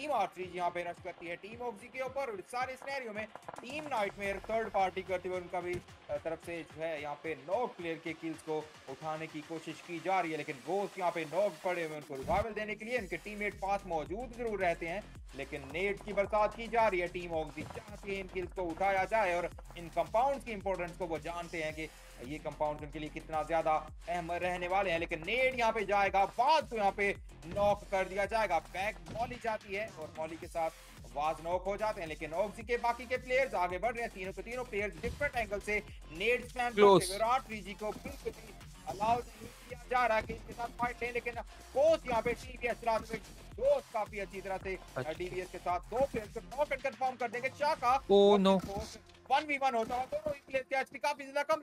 Team arteries यहाँ पे rush करती है। टीम ऑक्सी के ऊपर सारे स्नैरियो में टीम नाइटमेयर थर्ड पार्टी करते हुए उनका भी तरफ़ से जो है यहाँ पे नॉक प्लेयर के किल्स को उठाने की कोशिश की जा रही है, लेकिन गोस्ट यहाँ पे नॉक पड़े हुए उनको रिवाइवल देने के लिए। उनके टीममेट पास मौजूद ज़रूर रहते हैं। लेकिन नेट की बरसात की जा रही है। टीम ऑक्सी चाहती है इन किल्स को उठाया जाए और इन कंपाउंड की इंपॉर्टेंस को वो जानते हैं कि ये कंपाउंड उनके लिए कितना ज़्यादा अहम रहने वाले हैं। लेकिन नेट यहाँ पे जाएगा बाद तो यहाँ पे नॉक कर दिया जाएगा। बैक मॉली जाती है और मॉली के साथ वाज नॉक हो जाते हैं। लेकिन ऑक्सी के बाकी के प्लेयर्स आगे बढ़ रहे हैं। तीनों के तीनों प्लेयर्स डिफरेंट एंगल से नेट विराट रीजी को बिल्कुल भी अलाउ नहीं किया जा रहा कि इनके साथ फाइट लें लेकिन कोच यहाँ पे टीवीएस रात में दोस्त काफ़ी अच्छी तरह से डीवीएस के साथ दो प्लेयर्स को नॉक एंड कंफर्म कर देंगे। चाका ओ नो 1v1 होता है। दोनों ही प्लेयर्स के काफ़ी ज़्यादा कम